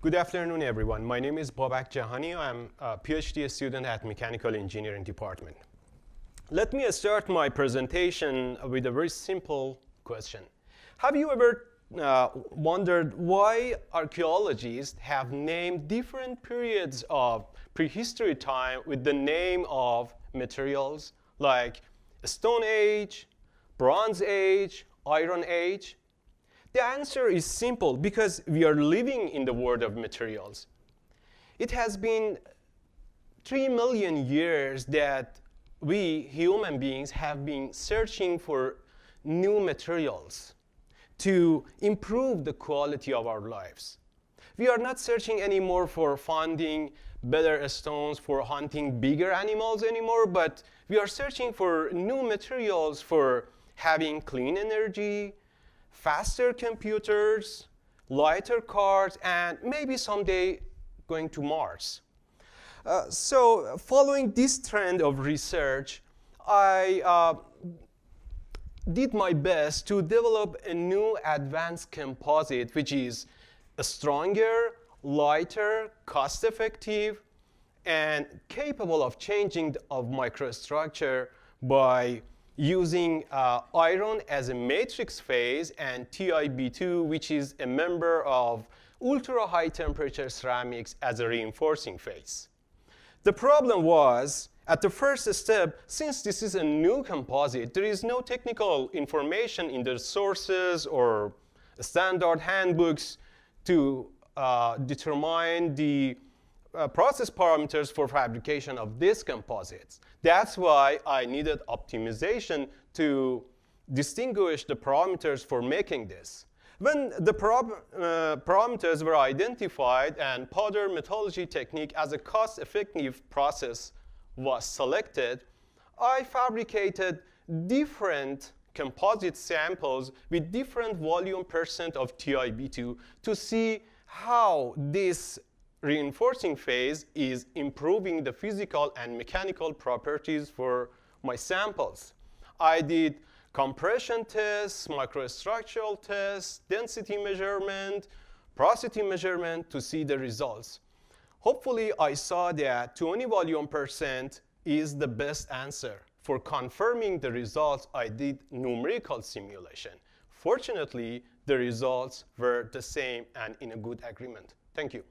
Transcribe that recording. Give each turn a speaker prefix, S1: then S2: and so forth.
S1: Good afternoon, everyone. My name is Babak Jahani. I'm a PhD student at Mechanical Engineering Department. Let me start my presentation with a very simple question. Have you ever uh, wondered why archaeologists have named different periods of prehistory time with the name of materials like Stone Age, Bronze Age, Iron Age? The answer is simple because we are living in the world of materials. It has been three million years that we human beings have been searching for new materials to improve the quality of our lives. We are not searching anymore for finding better stones for hunting bigger animals anymore, but we are searching for new materials for having clean energy, faster computers, lighter cars, and maybe someday going to Mars. Uh, so following this trend of research, I uh, did my best to develop a new advanced composite, which is stronger, lighter, cost-effective, and capable of changing of microstructure by using uh, iron as a matrix phase and TiB2, which is a member of ultra-high temperature ceramics as a reinforcing phase. The problem was, at the first step, since this is a new composite, there is no technical information in the sources or standard handbooks to uh, determine the uh, process parameters for fabrication of these composites. That's why I needed optimization to distinguish the parameters for making this. When the uh, parameters were identified and powder metallurgy technique as a cost-effective process was selected, I fabricated different composite samples with different volume percent of TiB2 to see how this reinforcing phase is improving the physical and mechanical properties for my samples. I did compression tests, microstructural tests, density measurement, porosity measurement to see the results. Hopefully, I saw that 20 volume percent is the best answer. For confirming the results, I did numerical simulation. Fortunately, the results were the same and in a good agreement. Thank you.